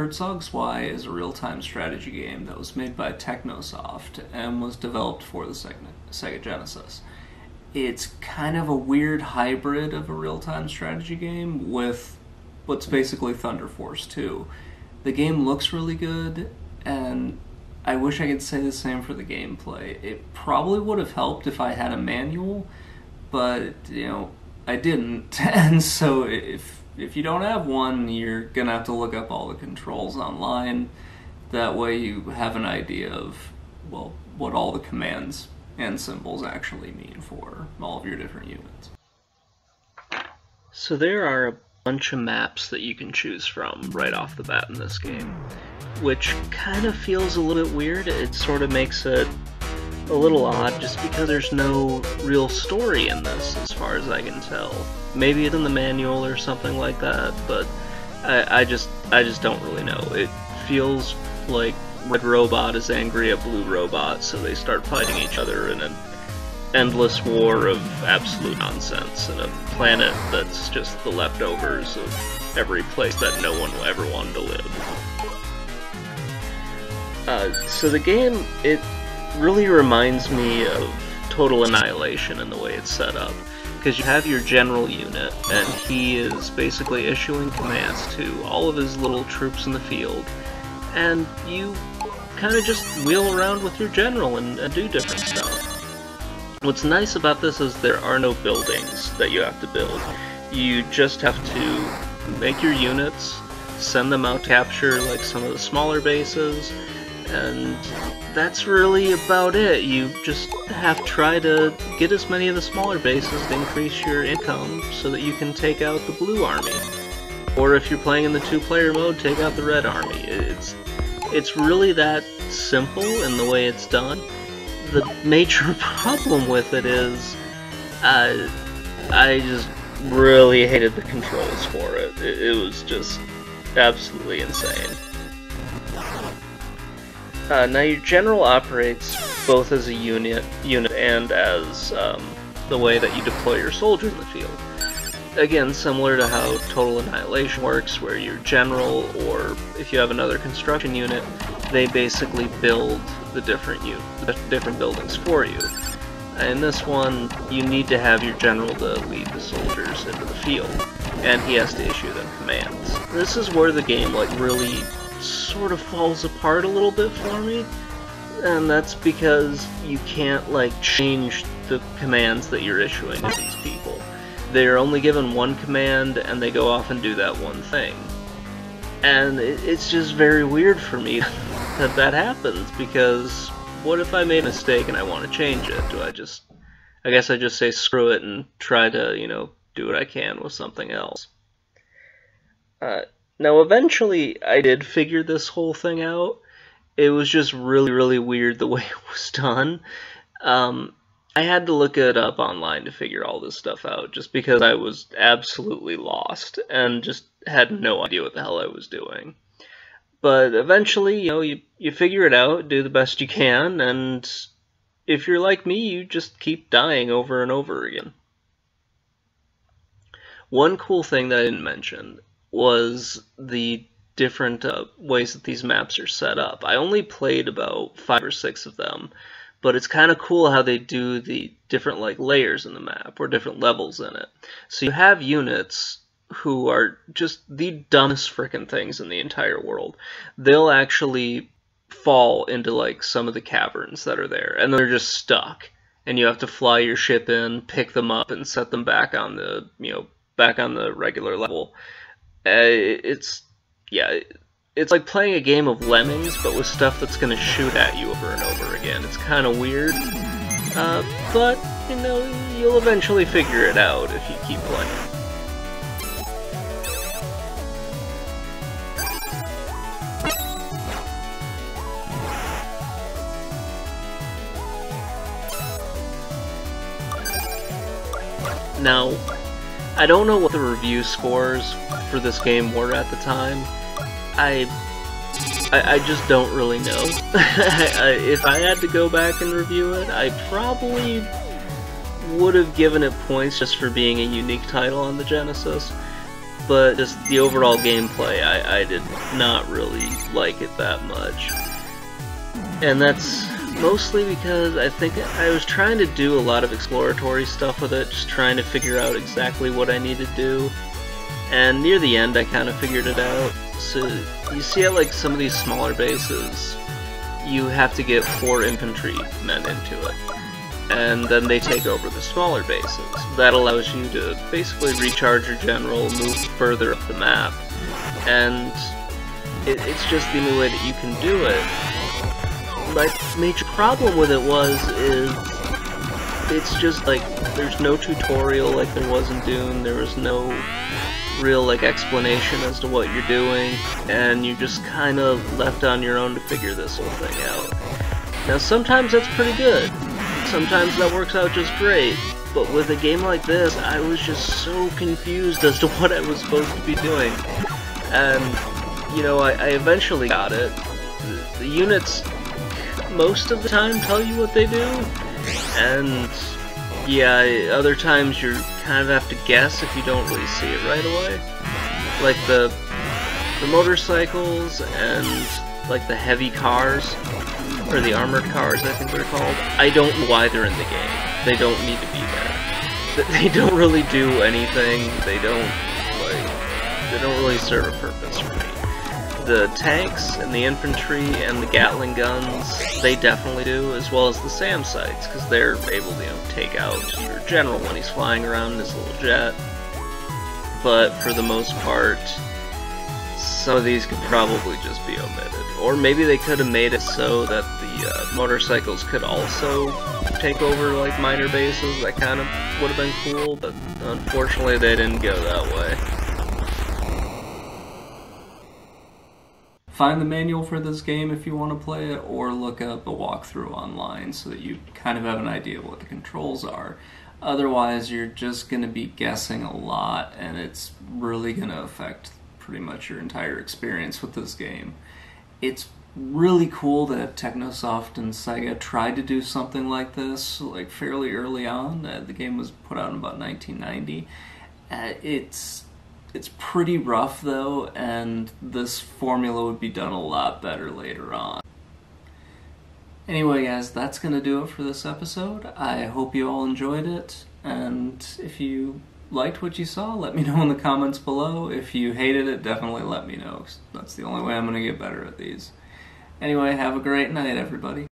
Herzog Zwei is a real-time strategy game that was made by Technosoft and was developed for the Sega Genesis. It's kind of a weird hybrid of a real-time strategy game with what's basically Thunder Force 2. The game looks really good, and I wish I could say the same for the gameplay. It probably would have helped if I had a manual, but you know, I didn't, and so if if you don't have one, you're gonna have to look up all the controls online. That way, you have an idea of well what all the commands and symbols actually mean for all of your different units. So there are a bunch of maps that you can choose from right off the bat in this game, which kind of feels a little bit weird. It sort of makes it a little odd just because there's no real story in this as far as I can tell. Maybe it's in the manual or something like that, but I, I just I just don't really know. It feels like Red Robot is angry at Blue Robot, so they start fighting each other in an endless war of absolute nonsense in a planet that's just the leftovers of every place that no one ever wanted to live. Uh, so the game, it really reminds me of Total Annihilation in the way it's set up. Because you have your general unit, and he is basically issuing commands to all of his little troops in the field, and you kind of just wheel around with your general and, and do different stuff. What's nice about this is there are no buildings that you have to build. You just have to make your units, send them out to capture like some of the smaller bases, and that's really about it. You just have to try to get as many of the smaller bases to increase your income so that you can take out the blue army. Or if you're playing in the two-player mode, take out the red army. It's it's really that simple in the way it's done. The major problem with it is, uh, I just really hated the controls for it. It, it was just absolutely insane. Uh, now your general operates both as a unit, unit and as um, the way that you deploy your soldiers in the field. Again, similar to how Total Annihilation works, where your general, or if you have another construction unit, they basically build the different the different buildings for you. In this one, you need to have your general to lead the soldiers into the field, and he has to issue them commands. This is where the game like really sort of falls apart a little bit for me. And that's because you can't, like, change the commands that you're issuing to these people. They're only given one command, and they go off and do that one thing. And it's just very weird for me that that happens, because what if I made a mistake and I want to change it? Do I just... I guess I just say screw it and try to, you know, do what I can with something else. Uh, now, eventually, I did figure this whole thing out. It was just really, really weird the way it was done. Um, I had to look it up online to figure all this stuff out, just because I was absolutely lost and just had no idea what the hell I was doing. But eventually, you know, you, you figure it out, do the best you can, and if you're like me, you just keep dying over and over again. One cool thing that I didn't mention was the different uh, ways that these maps are set up. I only played about five or six of them, but it's kind of cool how they do the different like layers in the map or different levels in it. So you have units who are just the dumbest freaking things in the entire world. They'll actually fall into like some of the caverns that are there, and they're just stuck. And you have to fly your ship in, pick them up, and set them back on the you know back on the regular level. Uh, it's yeah, it's like playing a game of Lemmings, but with stuff that's gonna shoot at you over and over again. It's kind of weird, uh, but you know you'll eventually figure it out if you keep playing. Now, I don't know what the review scores for this game were at the time. I I, I just don't really know. if I had to go back and review it, I probably would have given it points just for being a unique title on the Genesis. But just the overall gameplay, I, I did not really like it that much. And that's mostly because I think I was trying to do a lot of exploratory stuff with it, just trying to figure out exactly what I need to do. And near the end, I kind of figured it out. So you see at like some of these smaller bases, you have to get four infantry men into it. And then they take over the smaller bases. That allows you to basically recharge your general, move further up the map. And it, it's just the only way that you can do it. My major problem with it was, is it's just like, there's no tutorial like there was in Dune, there was no real like explanation as to what you're doing, and you're just kind of left on your own to figure this whole thing out. Now sometimes that's pretty good, sometimes that works out just great, but with a game like this, I was just so confused as to what I was supposed to be doing. And, you know, I, I eventually got it. The, the units, most of the time, tell you what they do, and yeah, other times you kind of have to guess if you don't really see it right away. Like the the motorcycles and like the heavy cars, or the armored cars I think they're called. I don't know why they're in the game. They don't need to be there. They don't really do anything. They don't like they don't really serve a purpose for me the tanks and the infantry and the Gatling guns, they definitely do, as well as the SAM sites, because they're able to, you know, take out your general when he's flying around in his little jet. But for the most part, some of these could probably just be omitted. Or maybe they could have made it so that the uh, motorcycles could also take over like minor bases. That kind of would have been cool, but unfortunately they didn't go that way. Find the manual for this game if you want to play it, or look up a walkthrough online so that you kind of have an idea of what the controls are. Otherwise, you're just going to be guessing a lot, and it's really going to affect pretty much your entire experience with this game. It's really cool that Technosoft and Sega tried to do something like this, like fairly early on. Uh, the game was put out in about 1990. Uh, it's it's pretty rough though, and this formula would be done a lot better later on. Anyway, guys, that's going to do it for this episode. I hope you all enjoyed it, and if you liked what you saw, let me know in the comments below. If you hated it, definitely let me know. That's the only way I'm going to get better at these. Anyway, have a great night, everybody.